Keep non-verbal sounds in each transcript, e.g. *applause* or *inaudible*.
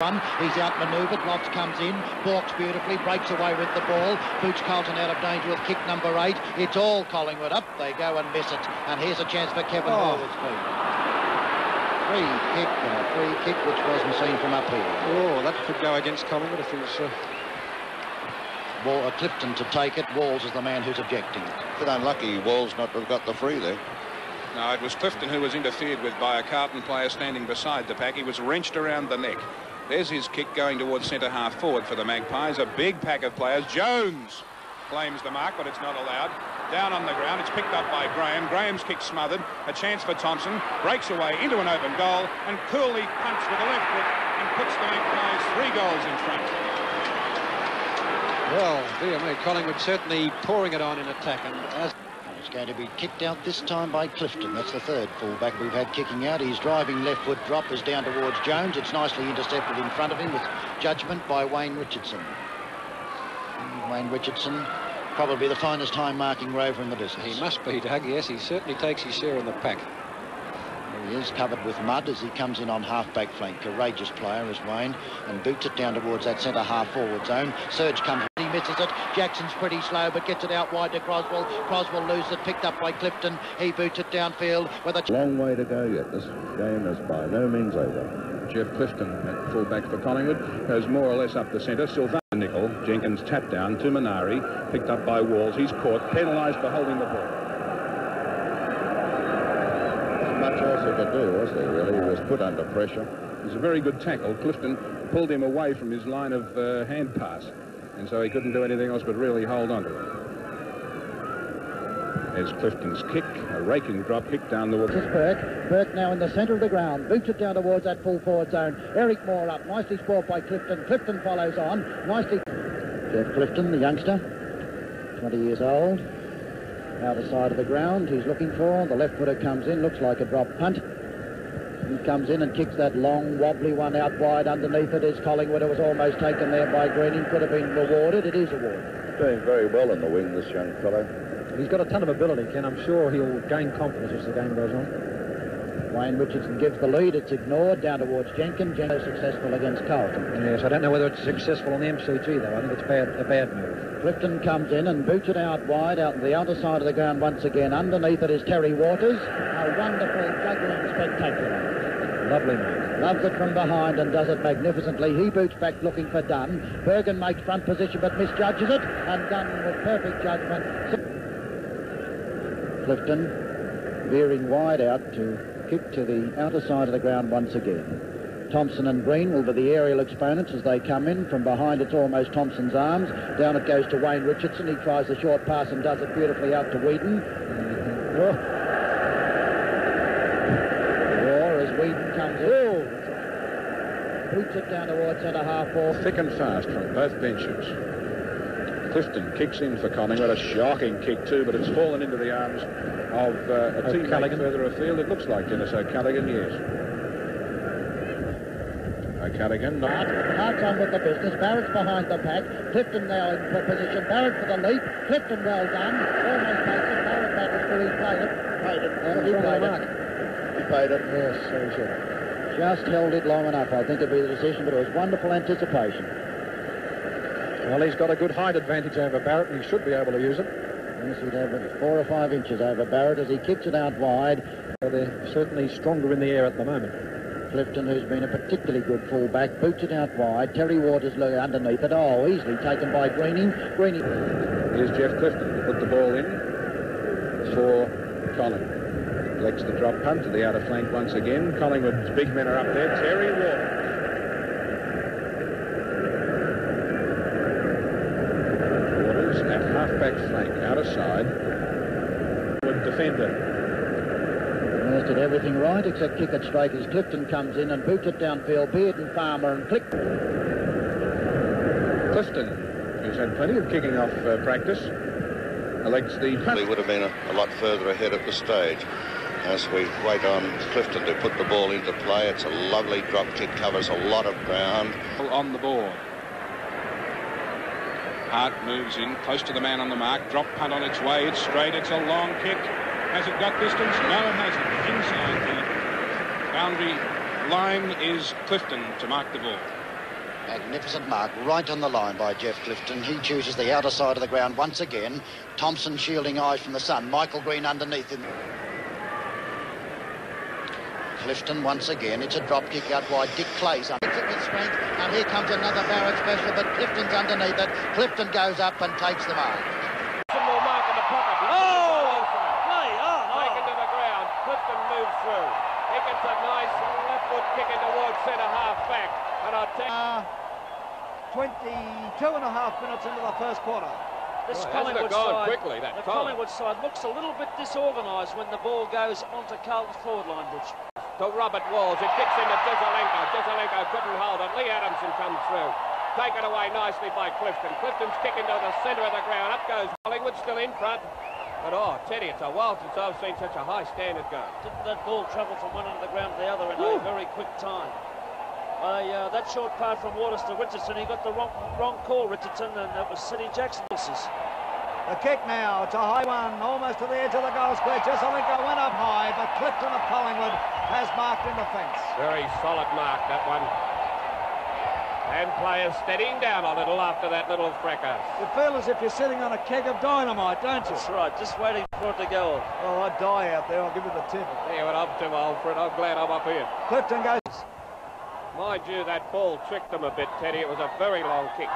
One, he's outmanoeuvred, Lofts comes in, balks beautifully, breaks away with the ball, boots Carlton out of danger with kick number eight. It's all Collingwood, up they go and miss it. And here's a chance for Kevin oh. Hall's. Free kick, a free kick which wasn't seen from up here. Oh, that could go against Collingwood if he's... Uh... Wall, uh, Clifton to take it, Walls is the man who's objecting. Bit unlucky Walls not to have got the free there. No, it was Clifton who was interfered with by a Carlton player standing beside the pack. He was wrenched around the neck. There's his kick going towards centre half forward for the Magpies. A big pack of players. Jones claims the mark, but it's not allowed. Down on the ground. It's picked up by Graham. Graham's kick smothered. A chance for Thompson. Breaks away into an open goal and coolly punts with the left foot and puts the Magpies three goals in front. Well, dear me, Collingwood certainly pouring it on in attack. And as it's going to be kicked out this time by Clifton. That's the third fullback we've had kicking out. He's driving left foot drop is down towards Jones. It's nicely intercepted in front of him with judgment by Wayne Richardson. Wayne Richardson, probably the finest time marking rover in the business. He must be, Doug. Yes, he certainly takes his share in the pack. He is, covered with mud as he comes in on half-back flank. Courageous player as Wayne, and boots it down towards that centre half-forward zone. Surge comes misses it. Jackson's pretty slow, but gets it out wide to Crosswell. Crosswell loses it, picked up by Clifton. He boots it downfield with a... Long way to go yet. This game is by no means over. Jeff Clifton at fullback for Collingwood goes more or less up the centre. Silvagni Nicol, Jenkins tapped down to Minari, picked up by Walls. He's caught, penalised for holding the ball. Much else he could do, was there, really? He was put under pressure. It was a very good tackle. Clifton pulled him away from his line of uh, hand pass and so he couldn't do anything else but really hold on to it. There's Clifton's kick, a raking drop kick down the wood. This is Burke. Burke now in the centre of the ground. Boots it down towards that full forward zone. Eric Moore up. Nicely scored by Clifton. Clifton follows on. Nicely. Jeff Clifton, the youngster, 20 years old. Outer side of the ground. He's looking for. The left footer comes in. Looks like a drop punt. He comes in and kicks that long, wobbly one out wide. Underneath it is Collingwood. It was almost taken there by Greening. Could have been rewarded. It is awarded. Doing very well in the wing, this young fellow. He's got a ton of ability, Ken. I'm sure he'll gain confidence as the game goes on. Wayne Richardson gives the lead. It's ignored down towards Jenkins. Jenkins successful against Carlton. Yes, I don't know whether it's successful on the MCG, though. I think it's bad, a bad move. Clifton comes in and boots it out wide, out the other side of the ground once again. Underneath it is Terry Waters. A wonderful juggling spectacular. Lovely man. Loves it from behind and does it magnificently. He boots back looking for Dunn. Bergen makes front position but misjudges it. And Dunn with perfect judgment. Clifton veering wide out to kick to the outer side of the ground once again. Thompson and Green will be the aerial exponents as they come in. From behind, it's almost Thompson's arms. Down it goes to Wayne Richardson. He tries the short pass and does it beautifully out to Wheaton. Oh. Boots it down towards centre half ball. Thick and fast from both benches. Clifton kicks in for Collingwood, a shocking kick too, but it's fallen into the arms of uh, a teammate further afield. It looks like Dennis O'Callaghan, yes. O'Callaghan. Hart, Hart's on with the business. Barrett's behind the pack. Clifton now in position. Barrett for the leap. Clifton well done. Almost makes it. Barrett battles for his played it. Played it. Oh, he played it. He played it. Yes, so he should. Just held it long enough. I think it'd be the decision, but it was wonderful anticipation. Well, he's got a good height advantage over Barrett, and he should be able to use it. Yes, he'd have four or five inches over Barrett as he kicks it out wide. So they're certainly stronger in the air at the moment. Clifton, who's been a particularly good fullback, boots it out wide. Terry Waters underneath it. Oh, easily taken by Greening. Greening. Here's Jeff Clifton to put the ball in for Colin. Elects the drop punt to the outer flank once again. Collingwood's big men are up there. Terry Waters. Waters at half-back flank, outer side. Good defender. Yes, did everything right except kick it straight as Clifton comes in and boots it downfield. Beard and Farmer and Click. Clifton, who's had plenty of kicking off uh, practice, elects the... He would have been a, a lot further ahead at the stage as we wait on Clifton to put the ball into play. It's a lovely drop kick, covers a lot of ground. On the board. Hart moves in, close to the man on the mark. Drop punt on its way. It's straight. It's a long kick. Has it got distance? No, it hasn't. Inside the boundary line is Clifton to mark the ball. Magnificent mark right on the line by Jeff Clifton. He chooses the outer side of the ground once again. Thompson shielding eyes from the sun. Michael Green underneath him. Clifton once again. It's a drop kick out wide. Dick Clay's up. Hits it with strength. And here comes another Barrett special, but Clifton's underneath it. Clifton goes up and takes the mark. Some more mark in the pocket. Oh! Play, oh, Taken to the ground. Clifton moves through. He gets a nice left foot kick in towards centre half back. And I take... Uh, 22 and a half minutes into the first quarter. This Well, Collingwood gone side, quickly, that the time? Collingwood side looks a little bit disorganised when the ball goes onto Carlton's forward line, Butch. To Robert Walls. It kicks into Jesaulenko. Jesaulenko couldn't hold it. Lee Adamson comes through. Taken away nicely by Clifton. Clifton's kicking to the centre of the ground. Up goes Collingwood, still in front. But oh, Teddy, it's a while since I've seen such a high standard go. Didn't that ball travel from one end of the ground to the other in a very quick time? Uh, yeah, that short part from Waters to Richardson, he got the wrong wrong call, Richardson, and that was City Jackson misses. The kick now, it's a high one, almost to the edge of the goal square. Jesaulenko went up high, but Clifton of Collingwood has marked in the fence. Very solid mark, that one. And players steadying down a little after that little fracas. You feel as if you're sitting on a keg of dynamite, don't you? That's right, just waiting for it to go off. Oh, I'd die out there, I'll give you the tip. Yeah, but I'm too old for it. I'm glad I'm up here. Clifton goes. Mind you, that ball tricked them a bit, Teddy. It was a very long kick.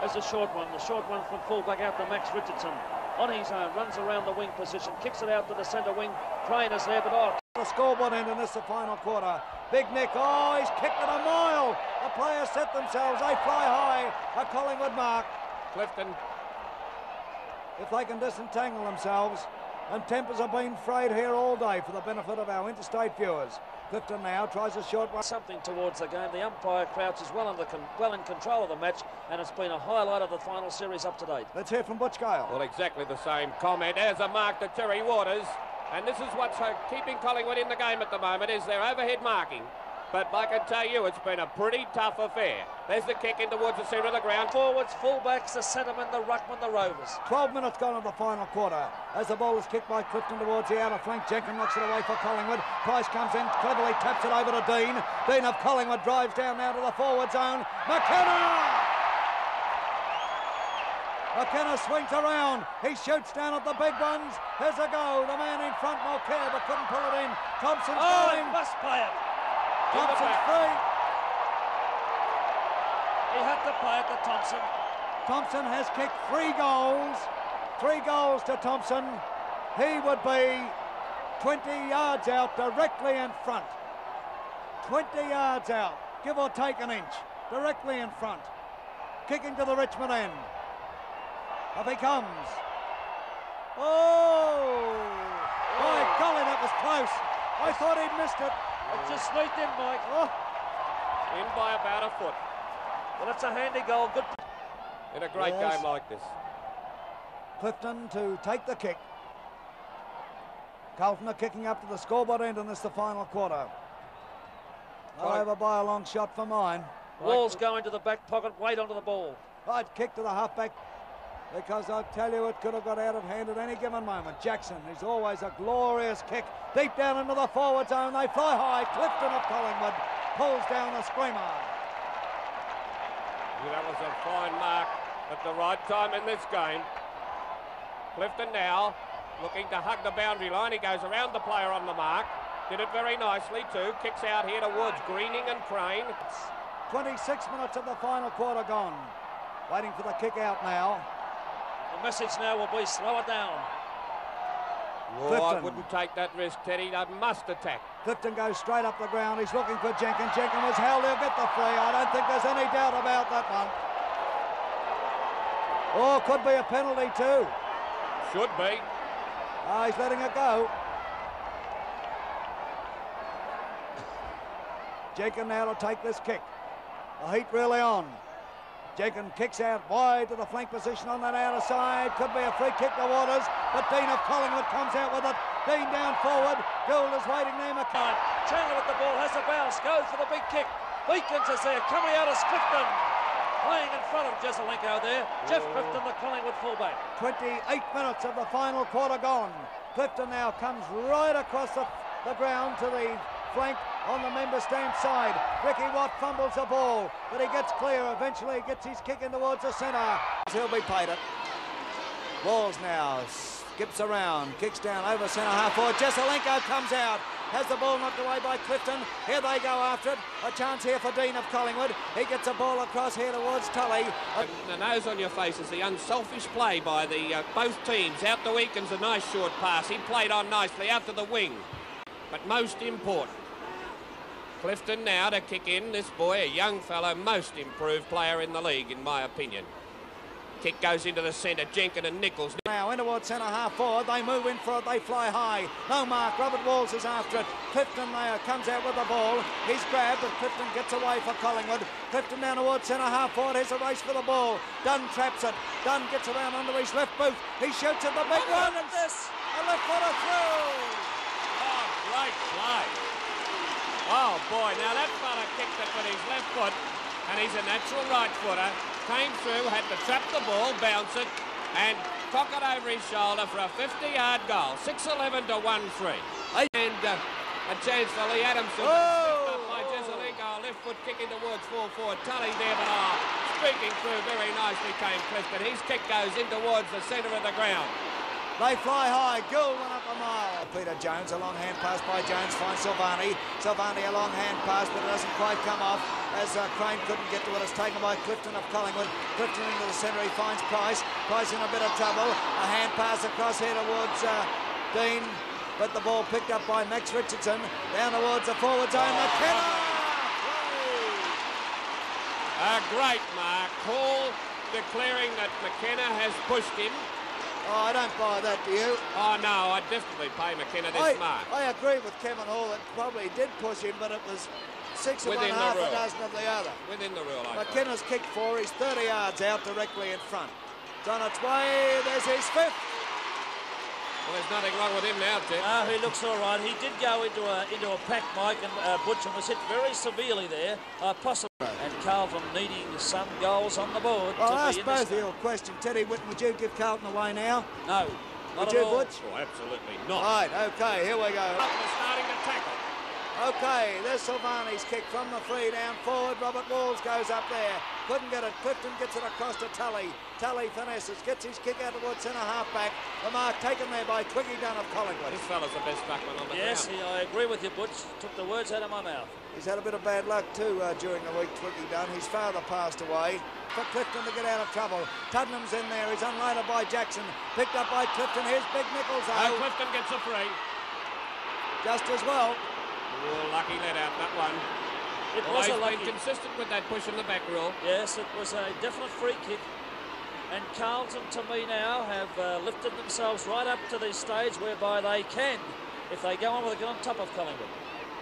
There's a short one, the short one from fullback out to Max Richardson. On his own, runs around the wing position, kicks it out to the centre wing. Crane is there, but oh, The scoreboard end, and this the final quarter. Big Nick, oh, he's kicked it a mile. The players set themselves, they fly high. A Collingwood mark. Clifton If they can disentangle themselves, and tempers have been frayed here all day for the benefit of our interstate viewers. Clifton now tries a short one. something towards the game. The umpire crouch is well, under con- well in control of the match, and it's been a highlight of the final series up to date. Let's hear from Butch Gale. Well, exactly the same comment. As a mark to Terry Waters. And this is what's uh, keeping Collingwood in the game at the moment is their overhead marking. But I can tell you, it's been a pretty tough affair. There's the kick in towards the centre of the ground. Forwards, fullbacks, the centremen, the ruckman, the rovers. 12 minutes gone in the final quarter. As the ball is kicked by Clifton towards the outer flank, Jenkins knocks it away for Collingwood. Price comes in, cleverly taps it over to Dean. Dean of Collingwood drives down now to the forward zone. McKenna! McKenna swings around. He shoots down at the big ones. Here's a go. The man in front, Mulcair, but couldn't pull it in. Thompson's Oh, going. must play it. Thompson's free. He had to play it to Thompson. Thompson has kicked three goals. Three goals to Thompson. He would be 20 yards out directly in front. 20 yards out, give or take an inch, directly in front. Kicking to the Richmond end. Up he comes. Oh! My oh. golly, that was close. I thought he'd missed it. It just sneaked in, Mike. Oh, In by about a foot. Well, that's a handy goal. Good. In a great Yes. game like this. Clifton to take the kick. Carlton are kicking up to the scoreboard end, and this the final quarter. Not Right. over by a long shot for mine. Walls go into the back pocket, wait onto the ball. Right kick to the halfback because I tell you it could have got out of hand at any given moment. Jackson is always a glorious kick deep down into the forward zone. They fly high. Clifton of Collingwood pulls down the screamer. That was a fine mark at the right time in this game. Clifton now looking to hug the boundary line. He goes around the player on the mark. Did it very nicely too. Kicks out here towards Greening and Crane. 26 minutes of the final quarter gone. Waiting for the kick out now. The message now will be slow it down. Oh, I Clifton. wouldn't take that risk, Teddy. They must attack. Clifton goes straight up the ground. He's looking for Jenkins. Jenkins was held. He'll get the free. I don't think there's any doubt about that one. Oh, could be a penalty too. Should be. Ah, he's letting it go. Jenkins now to take this kick. The heat really on. Jenkins kicks out wide to the flank position on that outer side. Could be a free kick to Waters, but Dean of Collingwood comes out with it. Dean down forward. Gould is waiting there. McKay. Chandler with the ball, has a bounce, goes for the big kick. Beacons is there, coming out of Clifton. Playing in front of Jesaulenko there. Jeff Clifton, the Collingwood fullback. 28 minutes of the final quarter gone. Clifton now comes right across the, the ground to the flank on the member stand side. Ricky Watt fumbles the ball, but he gets clear. Eventually, he gets his kick in towards the centre. He'll be paid it. Walls now skips around, kicks down over centre half forward. Jesaulenko comes out, has the ball knocked away by Clifton. Here they go after it. A chance here for Dean of Collingwood. He gets a ball across here towards Tully. The nose on your face is the unselfish play by the uh, both teams. Out to Eakins, a nice short pass. He played on nicely out to the wing. But most important, Clifton now to kick in. This boy, a young fellow, most improved player in the league, in my opinion. Kick goes into the centre. Jenkin and Nicholls. Now in towards centre half forward. They move in for it. They fly high. No mark. Robert Walls is after it. Clifton there comes out with the ball. He's grabbed, but Clifton gets away for Collingwood. Clifton down towards centre half forward. Here's a race for the ball. Dunn traps it. Dunn gets around under his left boot. He shoots at the big one. And this. A left footer through. Oh, great play. Oh, boy. Now, that fella kicked it with his left foot, and he's a natural right footer. Came through, had to trap the ball, bounce it, and cock it over his shoulder for a 50-yard goal. 6-11 to 1-3. And uh, a chance for Lee Adamson. Oh! Up by Jesaulenko, left foot kicking towards full forward. Tully there, but oh, streaking through very nicely came Clifton. His kick goes in towards the centre of the ground. They fly high. Gould went up a mile. Peter Jones, a long hand pass by Jones, finds Silvagni. Silvagni, a long hand pass, but it doesn't quite come off as uh, Crane couldn't get to it. It's taken by Clifton of Collingwood. Clifton into the centre. He finds Price. Price in a bit of trouble. A hand pass across here towards uh, Dean, but the ball picked up by Max Richardson. Down towards the forward zone. McKenna! A great mark. Call declaring that McKenna has pushed him. Oh, I don't buy that, do you? Oh, no, I'd definitely pay McKenna I, this mark. I agree with Kevin Hall. It probably did push him, but it was six of Within one, the half a dozen of the other. Within the rule, I thought. McKenna's kicked four. He's 30 yards out directly in front. It's on its way. There's his fifth. Well, there's nothing wrong with him now, Ted. Ah, he looks all right. He did go into a into a pack, Mike, and uh, Butch and was hit very severely there, uh, possibly. And Carlton needing some goals on the board. I'll ask both this of you a question. Teddy Whitten, would you give Carlton away now? No, not Would at you, all. Butch? Oh, absolutely not. Right, okay, here we go. Butler starting to tackle. Okay, there's Silvagni's kick from the free down forward. Robert Walls goes up there. Couldn't get it. Clifton gets it across to Tully. Tully finesses, gets his kick out towards centre half back. The mark taken there by Twiggy Dunn of Collingwood. This fella's the best backman on the Yes, ground. he, I agree with you, Butch. Took the words out of my mouth. He's had a bit of bad luck too uh, during the week, Twiggy Dunn. His father passed away. For Clifton to get out of trouble. Tuddenham's in there. He's unloaded by Jackson. Picked up by Clifton. Here's Big Nicholls Oh, though. Clifton gets a free. Just as well. Oh, lucky let out that one. It Well, was a lucky. consistent with that push in the back row. Yes, it was a definite free kick. And Carlton, to me now, have uh, lifted themselves right up to the stage whereby they can, if they go on with it, get on top of Collingwood.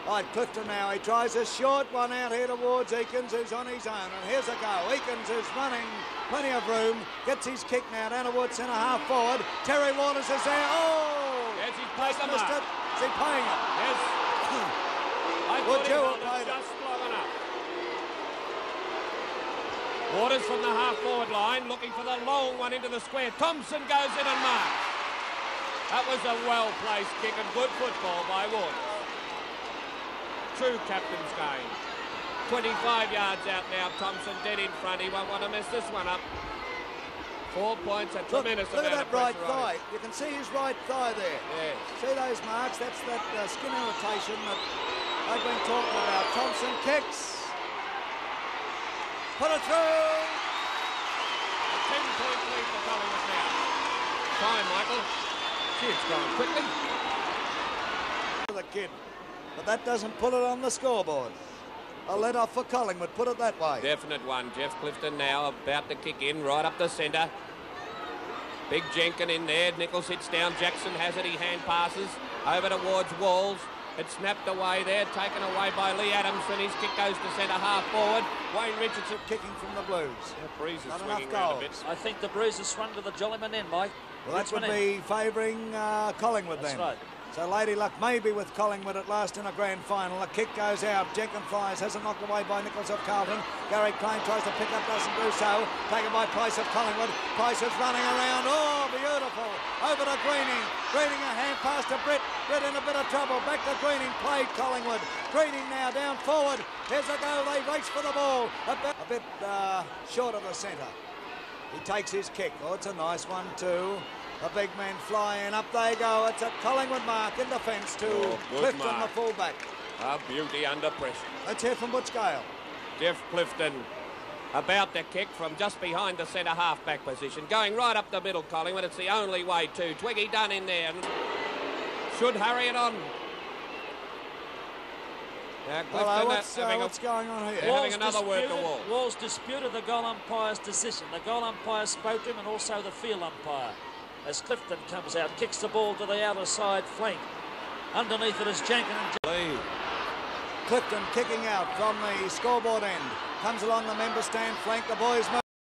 Right, Clifton now. He tries a short one out here towards Eakins, who's on his own. And here's a go. Eakins is running plenty of room. Gets his kick now down towards centre half forward. Terry Waters is there. Oh! Yes, he's played the missed it. Is he playing it? Yes. *coughs* I Would you have played it? just long enough. Waters from the half forward line looking for the long one into the square. Thompson goes in and marks. That was a well placed kick and good football by Waters. True captain's game. 25 yards out now. Thompson dead in front. He won't want to mess this one up. Four points, a Look, tremendous look at amount that right on thigh. him. You can see his right thigh there. Yes. See those marks? That's that uh, skin irritation that I've been talking about. Thompson kicks. Put it through. A 10-point lead for Collingwood now. Time, Michael. Gee, it's going quickly. the kid. But that doesn't put it on the scoreboard. A let off for Collingwood, put it that way. Definite one. Jeff Clifton now about to kick in right up the centre. Big Jenkin in there. Nicholls hits down. Jackson has it. He hand passes over towards Walls. It's snapped away there, taken away by Lee Adamson. His kick goes to centre half forward. Wayne Richardson. Kicking from the Blues. The breeze is Not swinging enough round a bit. I think the breeze has swung to the Jolimont end, Mike. Well, that would Richmond end. be favouring uh, Collingwood That's then. right. So Lady Luck may be with Collingwood at last in a grand final. The kick goes out. Jenkins flies, has it knocked away by Nicholls of Carlton. Gary Klein tries to pick up, doesn't do so. Taken by Price of Collingwood. Price is running around. Oh, beautiful. Over to Greening. Greening a hand pass to Britt. Red in a bit of trouble. Back to Greening. Played Collingwood. Greening now down forward. Here's a go. They race for the ball. A bit, a bit uh, short of the centre. He takes his kick. Oh, it's a nice one too. The big men flying. Up they go. It's a Collingwood mark in defence to Oh, Clifton, mark. the fullback. A beauty under pressure. Let's hear from Butch Gale. Jeff Clifton about to kick from just behind the centre half-back position. Going right up the middle, Collingwood. It's the only way to. Twiggy Dunn in there. and Should hurry it on. Now Clifton Hello, uh, what's, uh, having a- going on here? Yeah. having another work disputed, of wall. Walls disputed the goal umpire's decision. The goal umpire spoke to him and also the field umpire. As Clifton comes out, kicks the ball to the outer side flank. Underneath it is Jenkins. and Clifton kicking out from the scoreboard end. Comes along the member stand flank. The boys move.